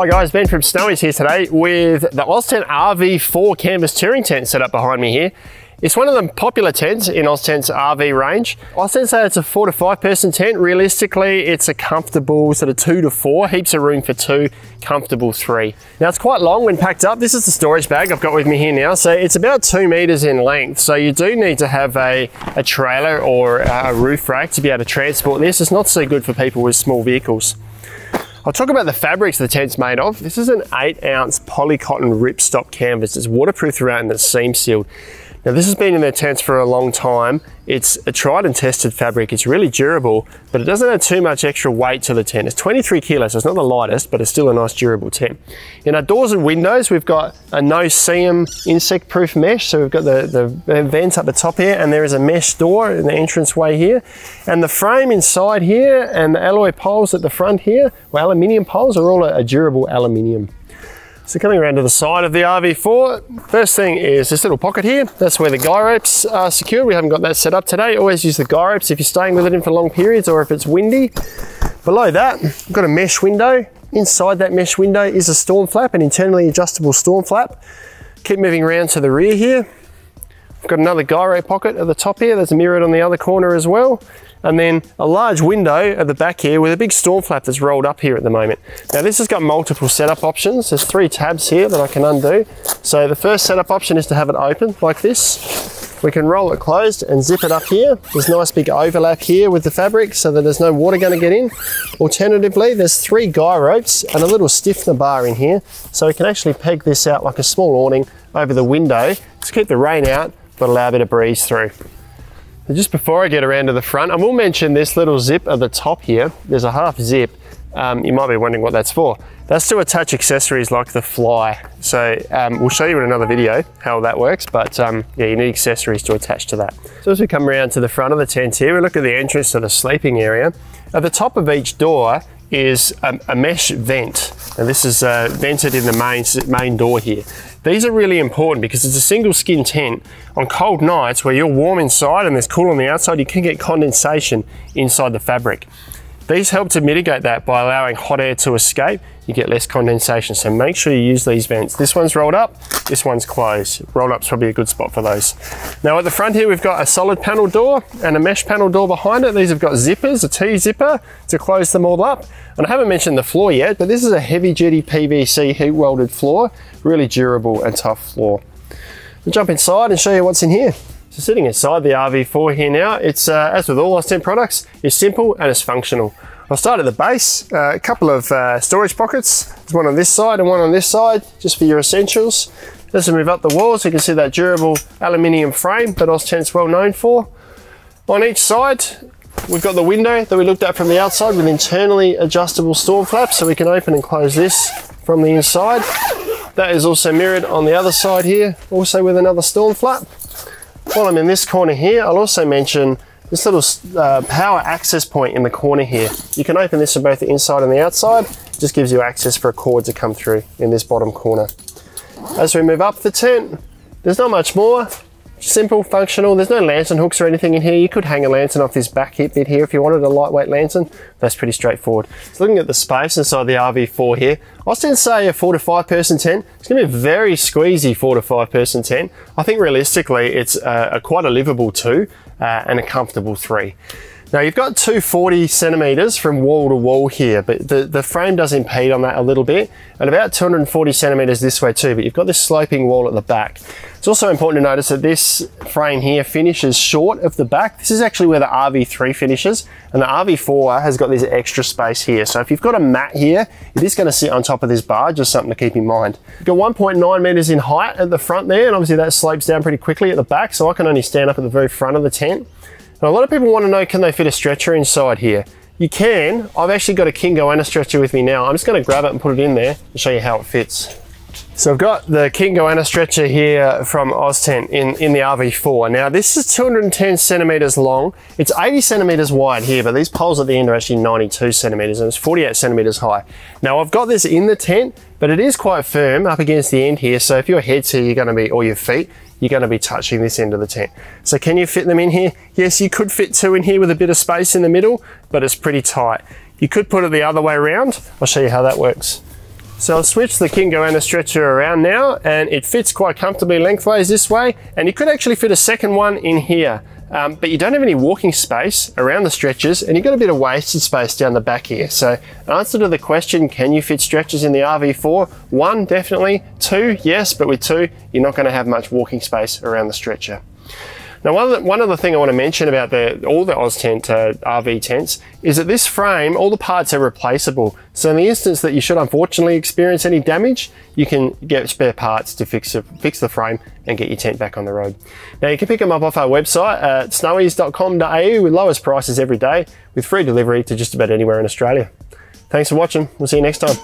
Hi guys, Ben from Snowys here today with the Oztent RV4 canvas touring tent set up behind me here. It's one of the popular tents in Oztent's RV range. Oztent say it's a four to five person tent. Realistically, it's a comfortable sort of two to four, heaps of room for two, comfortable three. Now it's quite long when packed up. This is the storage bag I've got with me here now. So it's about two meters in length. So you do need to have a, a trailer or a roof rack to be able to transport this. It's not so good for people with small vehicles. I'll talk about the fabrics the tent's made of. This is an eight ounce polycotton ripstop canvas. It's waterproof throughout and it's seam sealed. Now this has been in their tents for a long time. It's a tried and tested fabric. It's really durable, but it doesn't add too much extra weight to the tent. It's 23 kilos, so it's not the lightest, but it's still a nice durable tent. In our doors and windows, we've got a no-seam insect-proof mesh. So we've got the, the vent up the top here, and there is a mesh door in the entranceway here. And the frame inside here and the alloy poles at the front here, well, aluminium poles are all a durable aluminium. So coming around to the side of the RV4, first thing is this little pocket here. That's where the guy ropes are secured. We haven't got that set up today. Always use the guy ropes if you're staying with it in for long periods or if it's windy. Below that, we've got a mesh window. Inside that mesh window is a storm flap, an internally adjustable storm flap. Keep moving around to the rear here. We've got another guy rope pocket at the top here. There's a mirror on the other corner as well and then a large window at the back here with a big storm flap that's rolled up here at the moment. Now this has got multiple setup options. There's three tabs here that I can undo. So the first setup option is to have it open like this. We can roll it closed and zip it up here. There's nice big overlap here with the fabric so that there's no water going to get in. Alternatively, there's three guy ropes and a little stiffener bar in here. So we can actually peg this out like a small awning over the window to keep the rain out but allow a bit of breeze through. And just before I get around to the front, I will mention this little zip at the top here. There's a half zip. Um, you might be wondering what that's for. That's to attach accessories like the fly. So um, we'll show you in another video how that works, but um, yeah, you need accessories to attach to that. So as we come around to the front of the tent here, we look at the entrance to the sleeping area. At the top of each door is a, a mesh vent. And this is uh, vented in the main, main door here. These are really important because it's a single skin tent. On cold nights where you're warm inside and there's cool on the outside, you can get condensation inside the fabric. These help to mitigate that by allowing hot air to escape. You get less condensation, so make sure you use these vents. This one's rolled up, this one's closed. Rolled up's probably a good spot for those. Now at the front here, we've got a solid panel door and a mesh panel door behind it. These have got zippers, a T-zipper to close them all up. And I haven't mentioned the floor yet, but this is a heavy duty PVC heat welded floor, really durable and tough floor. We'll jump inside and show you what's in here. So sitting inside the RV4 here now, it's uh, as with all Oztent products, it's simple and it's functional. I'll start at the base, uh, a couple of uh, storage pockets. There's one on this side and one on this side, just for your essentials. As we move up the walls, you can see that durable aluminium frame that Oztent's well known for. On each side, we've got the window that we looked at from the outside with internally adjustable storm flaps, so we can open and close this from the inside. That is also mirrored on the other side here, also with another storm flap. While I'm in this corner here, I'll also mention this little uh, power access point in the corner here. You can open this from both the inside and the outside. It just gives you access for a cord to come through in this bottom corner. As we move up the tent, there's not much more. Simple, functional. There's no lantern hooks or anything in here. You could hang a lantern off this back hip bit here if you wanted a lightweight lantern. That's pretty straightforward. So looking at the space inside the RV4 here, I was going to say a four to five person tent. It's going to be a very squeezy four to five person tent. I think realistically it's a, a quite a livable two uh, and a comfortable three. Now you've got 240 centimeters from wall to wall here, but the, the frame does impede on that a little bit, and about 240 centimeters this way too, but you've got this sloping wall at the back. It's also important to notice that this frame here finishes short of the back. This is actually where the RV3 finishes, and the RV4 has got this extra space here. So if you've got a mat here, it is gonna sit on top of this bar, just something to keep in mind. You've got 1.9 meters in height at the front there, and obviously that slopes down pretty quickly at the back, so I can only stand up at the very front of the tent. Now, a lot of people want to know, can they fit a stretcher inside here? You can. I've actually got a King Goanna stretcher with me now. I'm just going to grab it and put it in there and show you how it fits. So I've got the King Goanna stretcher here from Oztent in, in the RV4. Now this is 210 centimeters long. It's 80 centimeters wide here, but these poles at the end are actually 92 centimeters and it's 48 centimeters high. Now I've got this in the tent, but it is quite firm up against the end here. So if your head's here, you're gonna be, or your feet, you're going to be touching this end of the tent. So can you fit them in here? Yes, you could fit two in here with a bit of space in the middle, but it's pretty tight. You could put it the other way around. I'll show you how that works. So I'll switch the King Goanna stretcher around now and it fits quite comfortably lengthways this way and you could actually fit a second one in here. Um, but you don't have any walking space around the stretchers and you've got a bit of wasted space down the back here. So answer to the question, can you fit stretchers in the RV4? One, definitely. Two, yes, but with two, you're not gonna have much walking space around the stretcher. Now, one, the, one other thing I want to mention about the, all the Oztent uh, RV tents is that this frame, all the parts are replaceable. So in the instance that you should unfortunately experience any damage, you can get spare parts to fix, fix the frame and get your tent back on the road. Now you can pick them up off our website at snowys.com.au with lowest prices every day with free delivery to just about anywhere in Australia. Thanks for watching. We'll see you next time.